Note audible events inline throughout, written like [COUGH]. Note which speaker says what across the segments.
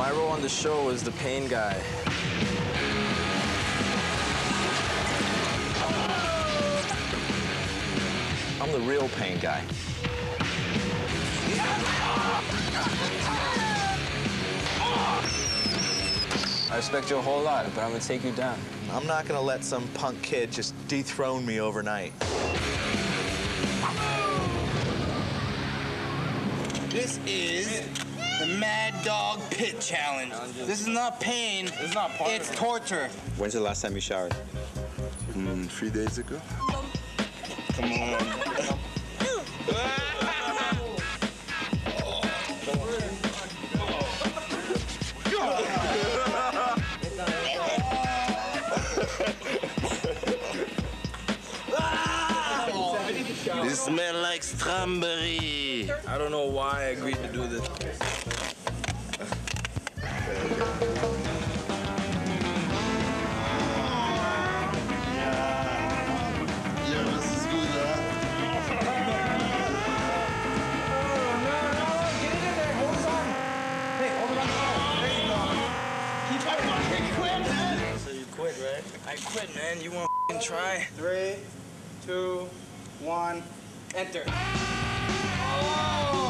Speaker 1: My role on the show is the pain guy. I'm the real pain guy. I respect you a whole lot, but I'm gonna take you down.
Speaker 2: I'm not gonna let some punk kid just dethrone me overnight.
Speaker 3: This is the Mad Dog Pit Challenge. This is not pain.
Speaker 1: It's not part
Speaker 3: It's
Speaker 1: of it.
Speaker 3: torture.
Speaker 4: When's the last time you showered?
Speaker 5: Mm, three days ago.
Speaker 3: Come on. [LAUGHS] [LAUGHS] smell like strawberry.
Speaker 1: I don't know why I agreed to do this.
Speaker 5: Yeah, this is good, huh?
Speaker 1: So you quit, right? I quit, man. You want to try?
Speaker 3: Three, two, one, enter. Hogan,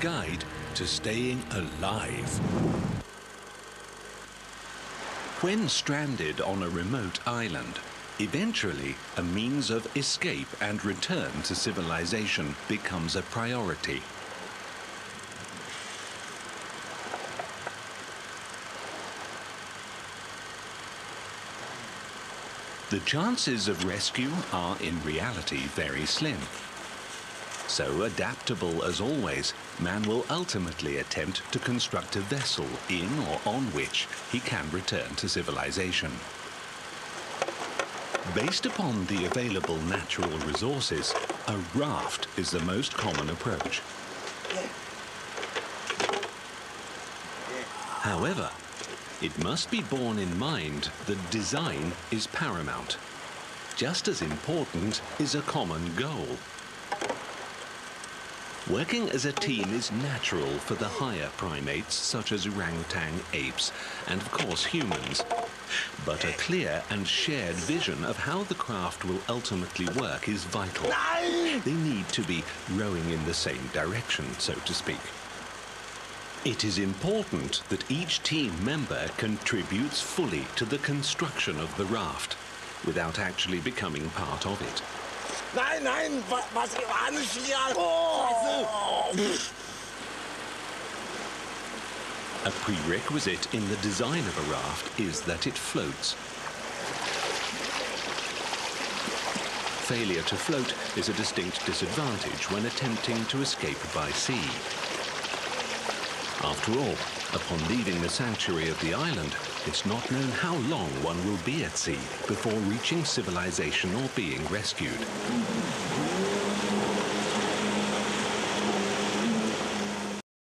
Speaker 5: strong.
Speaker 6: The Aiya Guide to Staying Alive. When stranded on a remote island, eventually a means of escape and return to civilization becomes a priority. The chances of rescue are in reality very slim. So adaptable as always, man will ultimately attempt to construct a vessel in or on which he can return to civilization. Based upon the available natural resources, a raft is the most common approach. However, it must be borne in mind that design is paramount. Just as important is a common goal. Working as a team is natural for the higher primates such as orangutan, apes, and of course humans. But a clear and shared vision of how the craft will ultimately work is vital. They need to be rowing in the same direction, so to speak. It is important that each team member contributes fully to the construction of the raft without actually becoming part of it.
Speaker 3: Nein, nein, was hier? Scheiße.
Speaker 6: A prerequisite in the design of a raft is that it floats. Failure to float is a distinct disadvantage when attempting to escape by sea. After all, upon leaving the sanctuary of the island, it's not known how long one will be at sea before reaching civilization or being rescued.